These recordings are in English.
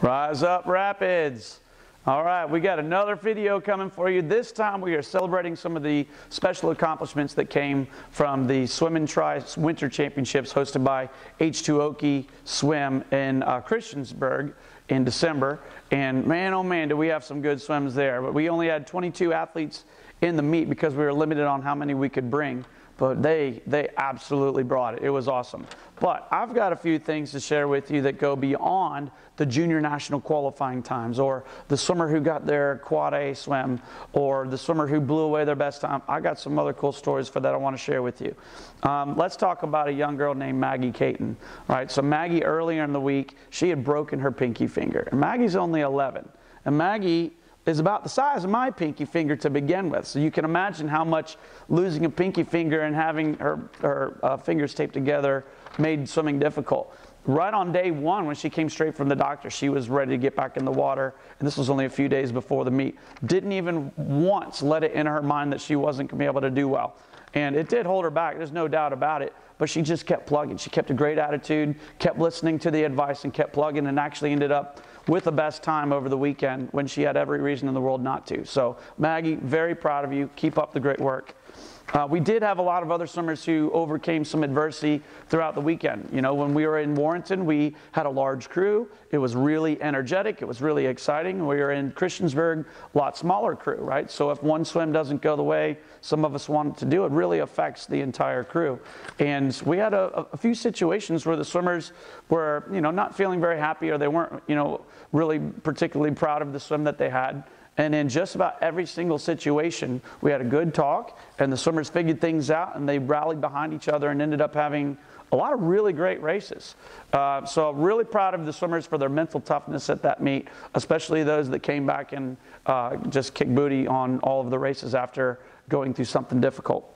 Rise up, Rapids. All right, we got another video coming for you. This time we are celebrating some of the special accomplishments that came from the Swim and Try Winter Championships hosted by H2Okie Swim in uh, Christiansburg in December. And man, oh man, do we have some good swims there. But we only had 22 athletes in the meet because we were limited on how many we could bring but they they absolutely brought it. It was awesome. But I've got a few things to share with you that go beyond the junior national qualifying times, or the swimmer who got their quad A swim, or the swimmer who blew away their best time. I got some other cool stories for that I want to share with you. Um, let's talk about a young girl named Maggie Caton. Right, so Maggie earlier in the week she had broken her pinky finger, and Maggie's only 11, and Maggie is about the size of my pinky finger to begin with. So you can imagine how much losing a pinky finger and having her, her uh, fingers taped together made swimming difficult. Right on day one, when she came straight from the doctor, she was ready to get back in the water. And this was only a few days before the meet. Didn't even once let it enter her mind that she wasn't going to be able to do well. And it did hold her back, there's no doubt about it. But she just kept plugging. She kept a great attitude, kept listening to the advice, and kept plugging, and actually ended up with the best time over the weekend when she had every reason in the world not to. So, Maggie, very proud of you. Keep up the great work. Uh, we did have a lot of other swimmers who overcame some adversity throughout the weekend. You know, when we were in Warrenton, we had a large crew. It was really energetic. It was really exciting. We were in Christiansburg, a lot smaller crew, right? So if one swim doesn't go the way some of us wanted to do, it really affects the entire crew. And we had a, a few situations where the swimmers were, you know, not feeling very happy or they weren't, you know, really particularly proud of the swim that they had. And in just about every single situation, we had a good talk, and the swimmers figured things out, and they rallied behind each other and ended up having a lot of really great races. Uh, so, really proud of the swimmers for their mental toughness at that meet, especially those that came back and uh, just kicked booty on all of the races after going through something difficult.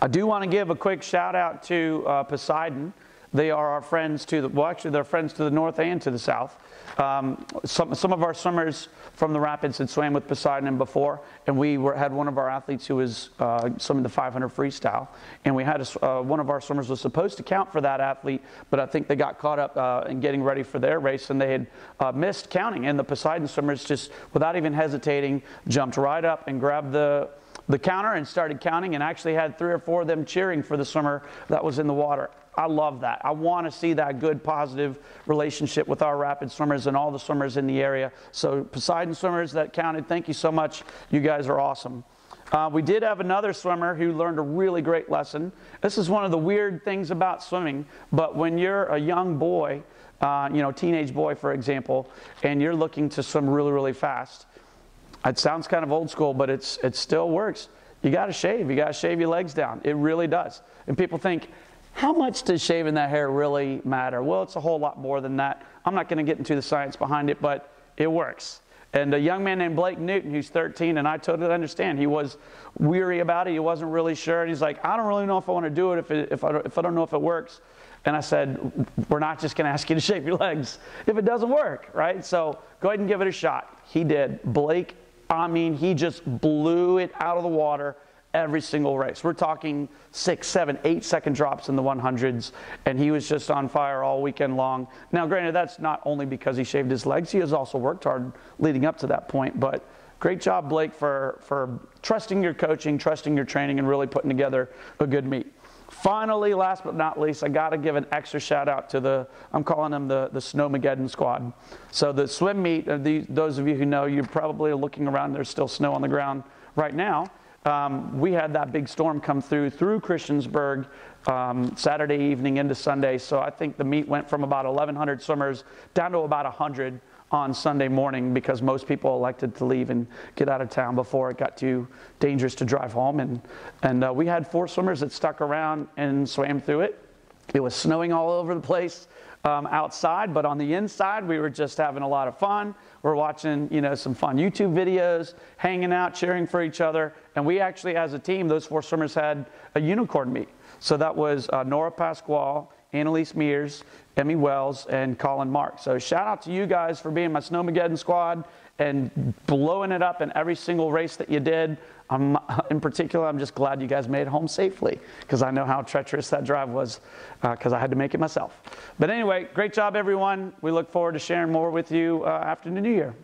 I do want to give a quick shout out to uh, Poseidon. They are our friends to the, well, actually, they're friends to the north and to the south. Um, some, some of our swimmers from the Rapids had swam with Poseidon before, and we were, had one of our athletes who was uh, swimming the 500 freestyle. And we had a, uh, one of our swimmers was supposed to count for that athlete, but I think they got caught up uh, in getting ready for their race, and they had uh, missed counting. And the Poseidon swimmers just, without even hesitating, jumped right up and grabbed the the counter and started counting and actually had three or four of them cheering for the swimmer that was in the water. I love that. I want to see that good, positive relationship with our rapid swimmers and all the swimmers in the area. So, Poseidon swimmers that counted, thank you so much. You guys are awesome. Uh, we did have another swimmer who learned a really great lesson. This is one of the weird things about swimming, but when you're a young boy, uh, you know, teenage boy, for example, and you're looking to swim really, really fast, it sounds kind of old school, but it's, it still works. You got to shave. You got to shave your legs down. It really does. And people think, how much does shaving that hair really matter? Well, it's a whole lot more than that. I'm not going to get into the science behind it, but it works. And a young man named Blake Newton, who's 13, and I totally understand. He was weary about it. He wasn't really sure. And he's like, I don't really know if I want to do it if, it, if, I, if I don't know if it works. And I said, We're not just going to ask you to shave your legs if it doesn't work, right? So go ahead and give it a shot. He did. Blake, I mean, he just blew it out of the water every single race. We're talking six, seven, eight second drops in the 100s, and he was just on fire all weekend long. Now, granted, that's not only because he shaved his legs, he has also worked hard leading up to that point, but great job, Blake, for, for trusting your coaching, trusting your training, and really putting together a good meet. Finally, last but not least, I got to give an extra shout out to the, I'm calling them the, the Snowmageddon squad. So the swim meet, uh, the, those of you who know, you're probably looking around, there's still snow on the ground right now um, we had that big storm come through through Christiansburg um, Saturday evening into Sunday. So I think the meet went from about 1,100 swimmers down to about 100 on Sunday morning because most people elected to leave and get out of town before it got too dangerous to drive home. And, and uh, we had four swimmers that stuck around and swam through it. It was snowing all over the place um, outside, but on the inside, we were just having a lot of fun. We're watching, you know, some fun YouTube videos, hanging out, cheering for each other. And we actually, as a team, those four swimmers had a unicorn meet. So that was uh, Nora Pasquale Annalise Mears, Emmy Wells, and Colin Mark. So shout out to you guys for being my Snowmageddon squad and blowing it up in every single race that you did. I'm, in particular, I'm just glad you guys made it home safely because I know how treacherous that drive was because uh, I had to make it myself. But anyway, great job, everyone. We look forward to sharing more with you uh, after the new year.